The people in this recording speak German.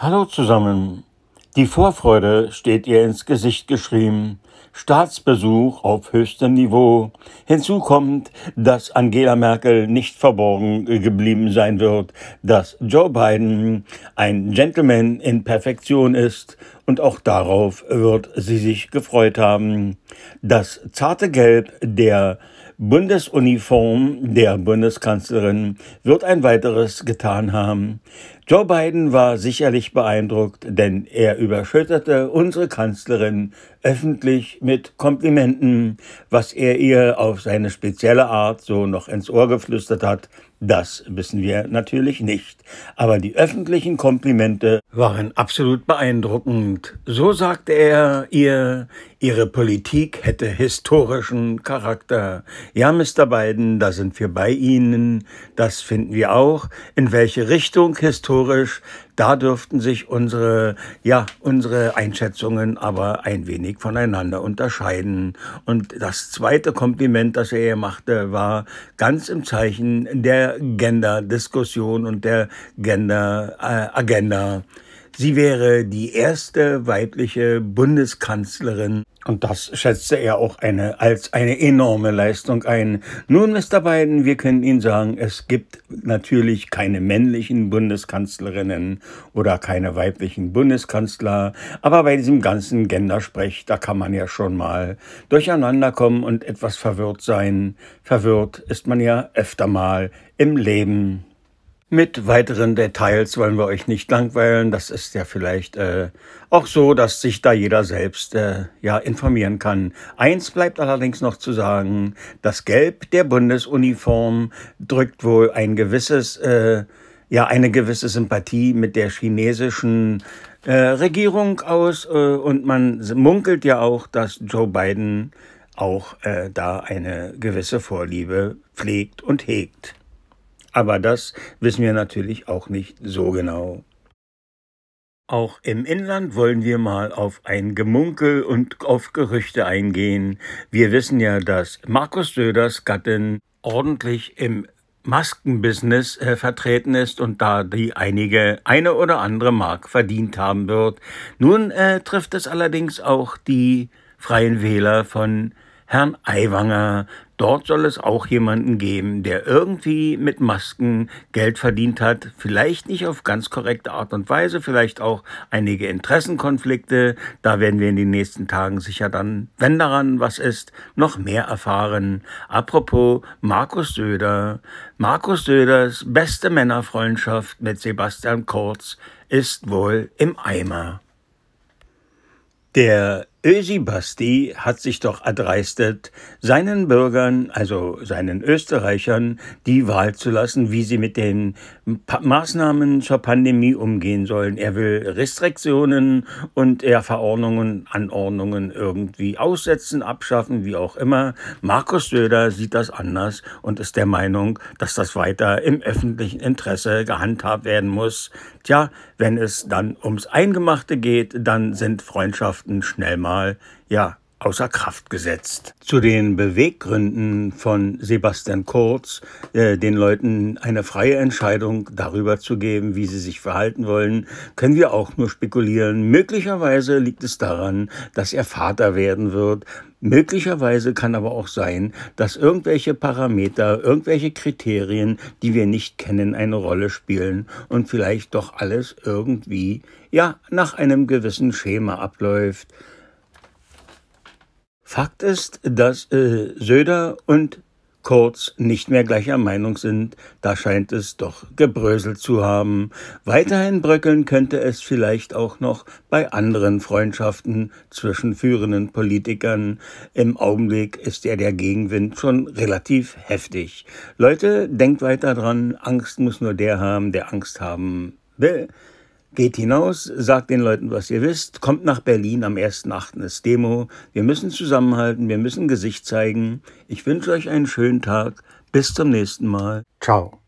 Hallo zusammen. Die Vorfreude steht ihr ins Gesicht geschrieben. Staatsbesuch auf höchstem Niveau. Hinzu kommt, dass Angela Merkel nicht verborgen geblieben sein wird, dass Joe Biden ein Gentleman in Perfektion ist und auch darauf wird sie sich gefreut haben. Das zarte Gelb der Bundesuniform der Bundeskanzlerin wird ein weiteres getan haben. Joe Biden war sicherlich beeindruckt, denn er überschüttete unsere Kanzlerin öffentlich mit Komplimenten, was er ihr auf seine spezielle Art so noch ins Ohr geflüstert hat, das wissen wir natürlich nicht. Aber die öffentlichen Komplimente waren absolut beeindruckend. So sagte er ihr, ihre Politik hätte historischen Charakter. Ja, Mr. Biden, da sind wir bei Ihnen. Das finden wir auch. In welche Richtung historisch? Da dürften sich unsere, ja, unsere Einschätzungen aber ein wenig voneinander unterscheiden. Und das zweite Kompliment, das er ihr machte, war ganz im Zeichen der Gender-Diskussion und der Gender-Agenda. Sie wäre die erste weibliche Bundeskanzlerin und das schätzte er auch eine, als eine enorme Leistung ein. Nun, Mr. Biden, wir können Ihnen sagen, es gibt natürlich keine männlichen Bundeskanzlerinnen oder keine weiblichen Bundeskanzler. Aber bei diesem ganzen Gendersprech, da kann man ja schon mal durcheinander kommen und etwas verwirrt sein. Verwirrt ist man ja öfter mal im Leben. Mit weiteren Details wollen wir euch nicht langweilen. Das ist ja vielleicht äh, auch so, dass sich da jeder selbst äh, ja informieren kann. Eins bleibt allerdings noch zu sagen: Das Gelb der Bundesuniform drückt wohl ein gewisses, äh, ja eine gewisse Sympathie mit der chinesischen äh, Regierung aus äh, und man munkelt ja auch, dass Joe Biden auch äh, da eine gewisse Vorliebe pflegt und hegt. Aber das wissen wir natürlich auch nicht so genau. Auch im Inland wollen wir mal auf ein Gemunkel und auf Gerüchte eingehen. Wir wissen ja, dass Markus Söders Gattin ordentlich im Maskenbusiness äh, vertreten ist und da die einige eine oder andere Mark verdient haben wird. Nun äh, trifft es allerdings auch die Freien Wähler von Herrn Aiwanger, Dort soll es auch jemanden geben, der irgendwie mit Masken Geld verdient hat, vielleicht nicht auf ganz korrekte Art und Weise, vielleicht auch einige Interessenkonflikte. Da werden wir in den nächsten Tagen sicher dann, wenn daran was ist, noch mehr erfahren. Apropos Markus Söder. Markus Söders beste Männerfreundschaft mit Sebastian Kurz ist wohl im Eimer. Der Ösi Basti hat sich doch erdreistet, seinen Bürgern, also seinen Österreichern, die Wahl zu lassen, wie sie mit den pa Maßnahmen zur Pandemie umgehen sollen. Er will Restriktionen und er Verordnungen, Anordnungen irgendwie aussetzen, abschaffen, wie auch immer. Markus Söder sieht das anders und ist der Meinung, dass das weiter im öffentlichen Interesse gehandhabt werden muss. Tja, wenn es dann ums Eingemachte geht, dann sind Freundschaften schnell mal, ja, außer Kraft gesetzt. Zu den Beweggründen von Sebastian Kurz, äh, den Leuten eine freie Entscheidung darüber zu geben, wie sie sich verhalten wollen, können wir auch nur spekulieren. Möglicherweise liegt es daran, dass er Vater werden wird. Möglicherweise kann aber auch sein, dass irgendwelche Parameter, irgendwelche Kriterien, die wir nicht kennen, eine Rolle spielen und vielleicht doch alles irgendwie, ja, nach einem gewissen Schema abläuft. Fakt ist, dass äh, Söder und Kurz nicht mehr gleicher Meinung sind, da scheint es doch gebröselt zu haben. Weiterhin bröckeln könnte es vielleicht auch noch bei anderen Freundschaften zwischen führenden Politikern. Im Augenblick ist ja der Gegenwind schon relativ heftig. Leute, denkt weiter dran, Angst muss nur der haben, der Angst haben will. Geht hinaus, sagt den Leuten, was ihr wisst, kommt nach Berlin am 1.8. ist Demo. Wir müssen zusammenhalten, wir müssen Gesicht zeigen. Ich wünsche euch einen schönen Tag. Bis zum nächsten Mal. Ciao.